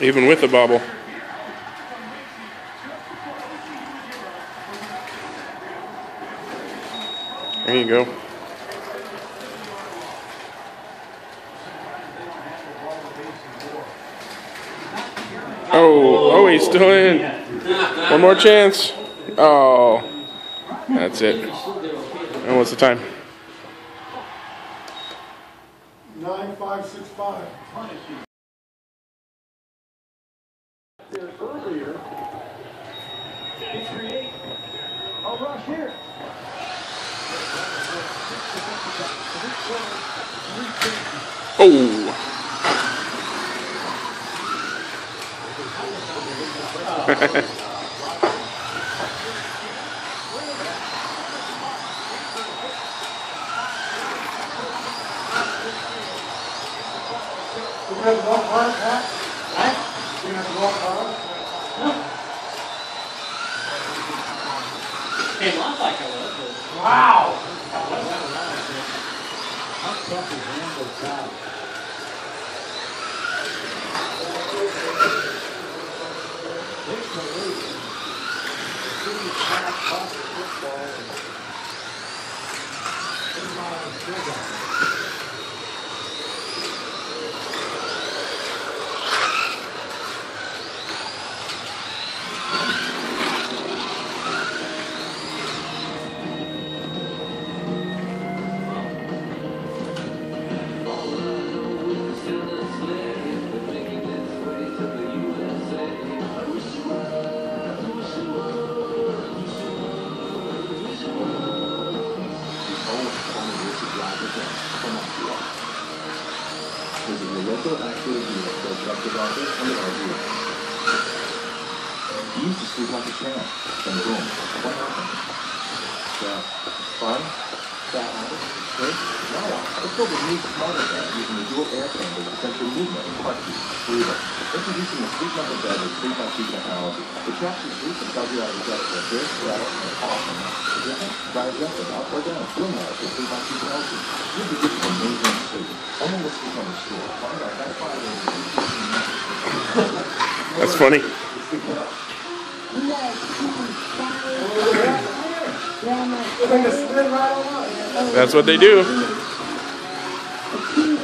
Even with the bobble. There you go. Oh, oh, he's still in. One more chance. Oh, that's it. And what's the time? Nine, five, six, five. there earlier. They create a rush here. Oh. You gonna walk hard, Pat? Huh? You walk hard? Came off like I was, but Wow! How tough is Randall Cobb? Acura dealer for a and RV. You used to sleep like a champ, then boom, what happened? That fun? That habit? Let's new smarter bed using the dual with movement and. Breather. Introducing Sleep Number bed with sleep technology. Your sleep and tells you how to adjust for a good, rattle, and awesome. Try adjusting up or down. Your sleep healthy. You'll be getting amazing sleep. Only with sleep on the store. Find out That's funny. That's what they do.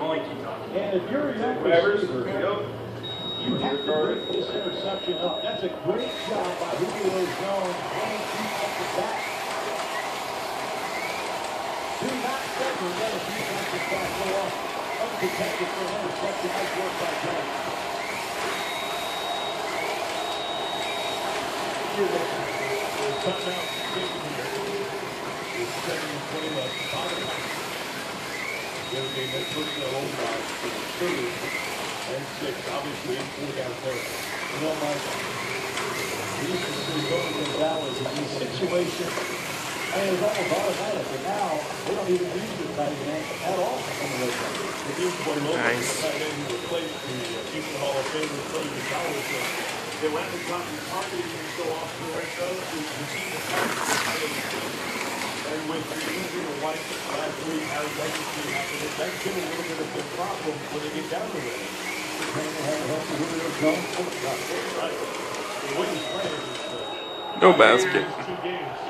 Keep. And if you're a young receiver. You have to break this interception up. That's a great job by Julio Jones playing defensive back. Do not ever let a defensive back go off unprotected for an interception. Nice work by Jones. Timeout taken here. It's second and twenty left. Bottom half. The other game, that personnel line for the and six, obviously in four down territory. You know, Mike, we used to see Tony in these situations, and it was almost automatic, but now they don't even use the tight end at all on the red zone. The local, Nice. the tight end who replaced the Houston Hall of Famer Tony Gonzalez. uh, They went and got the him so often the red zone, the the team And with the injury to White last week, Harry Legacy happened, that's been a little bit of a problem when they get down the road. Trying to have a healthy Julio Jones. Right. The way he's playing is, uh, No basket. Two games.